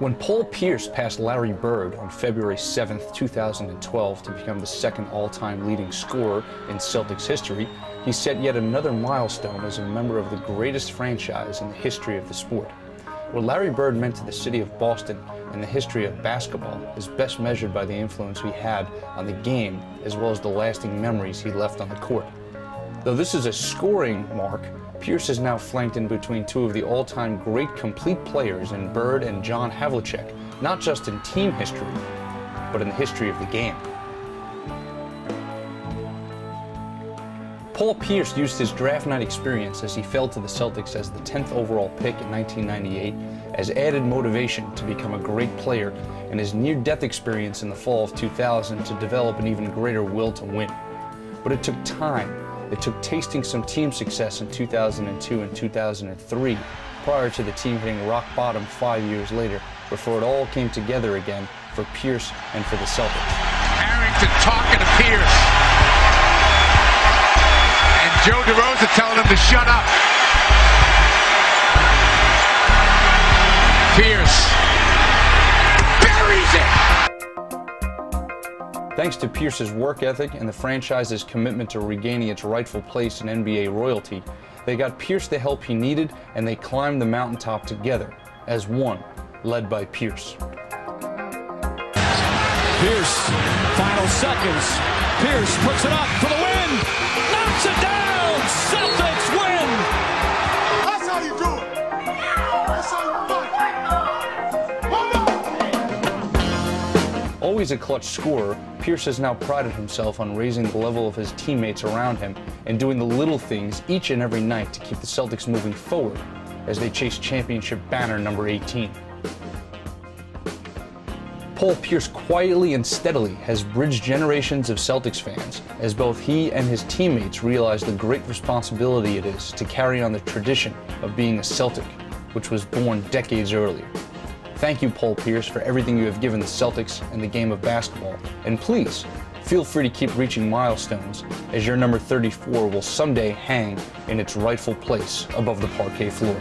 When Paul Pierce passed Larry Bird on February 7, 2012 to become the second all-time leading scorer in Celtics history, he set yet another milestone as a member of the greatest franchise in the history of the sport. What Larry Bird meant to the city of Boston and the history of basketball is best measured by the influence he had on the game as well as the lasting memories he left on the court. Though this is a scoring mark, Pierce is now flanked in between two of the all-time great complete players in Bird and John Havlicek, not just in team history, but in the history of the game. Paul Pierce used his draft night experience as he fell to the Celtics as the 10th overall pick in 1998 as added motivation to become a great player and his near-death experience in the fall of 2000 to develop an even greater will to win. But it took time it took tasting some team success in 2002 and 2003 prior to the team hitting rock bottom five years later before it all came together again for Pierce and for the Celtics. Harrington talking to Pierce. And Joe DeRosa telling him to shut up. Pierce buries it. Thanks to Pierce's work ethic and the franchise's commitment to regaining its rightful place in NBA royalty, they got Pierce the help he needed and they climbed the mountaintop together as one, led by Pierce. Pierce, final seconds. Pierce puts it up for the win. Knocks it down. Always a clutch scorer, Pierce has now prided himself on raising the level of his teammates around him and doing the little things each and every night to keep the Celtics moving forward as they chase championship banner number 18. Paul Pierce quietly and steadily has bridged generations of Celtics fans as both he and his teammates realize the great responsibility it is to carry on the tradition of being a Celtic, which was born decades earlier. Thank you, Paul Pierce, for everything you have given the Celtics and the game of basketball. And please, feel free to keep reaching milestones as your number 34 will someday hang in its rightful place above the parquet floor.